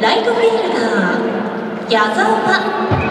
ライトフィールダー矢沢。